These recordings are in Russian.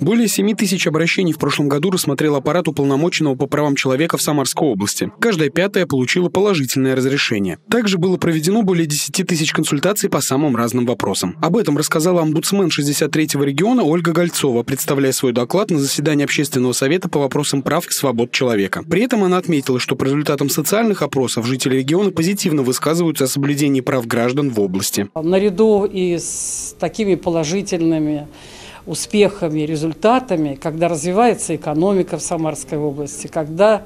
Более 7 тысяч обращений в прошлом году рассмотрел аппарат уполномоченного по правам человека в Самарской области. Каждая пятая получила положительное разрешение. Также было проведено более 10 тысяч консультаций по самым разным вопросам. Об этом рассказала омбудсмен 63-го региона Ольга Гольцова, представляя свой доклад на заседании Общественного совета по вопросам прав и свобод человека. При этом она отметила, что по результатам социальных опросов жители региона позитивно высказываются о соблюдении прав граждан в области. Наряду и с такими положительными успехами, результатами, когда развивается экономика в Самарской области, когда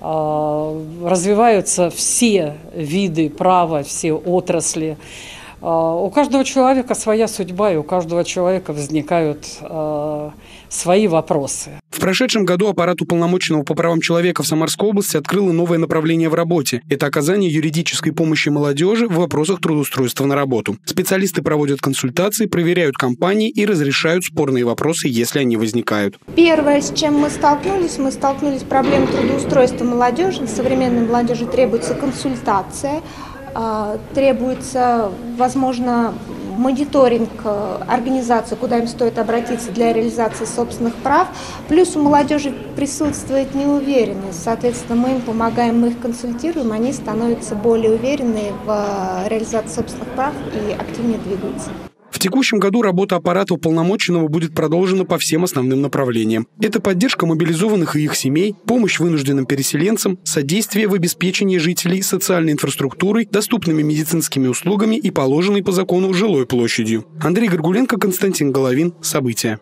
э, развиваются все виды права, все отрасли. Э, у каждого человека своя судьба, и у каждого человека возникают э, свои вопросы. В прошедшем году аппарат уполномоченного по правам человека в Самарской области открыл новое направление в работе. Это оказание юридической помощи молодежи в вопросах трудоустройства на работу. Специалисты проводят консультации, проверяют компании и разрешают спорные вопросы, если они возникают. Первое, с чем мы столкнулись, мы столкнулись с проблемой трудоустройства молодежи. Современной молодежи требуется консультация, а, требуется, возможно, мониторинг э, организации, куда им стоит обратиться для реализации собственных прав. Плюс у молодежи присутствует неуверенность. Соответственно, мы им помогаем, мы их консультируем, они становятся более уверенные в э, реализации собственных прав и активнее двигаются. Текущем году работа аппарата уполномоченного будет продолжена по всем основным направлениям. Это поддержка мобилизованных и их семей, помощь вынужденным переселенцам, содействие в обеспечении жителей социальной инфраструктурой, доступными медицинскими услугами и положенной по закону жилой площадью. Андрей Горгуленко, Константин Головин. События.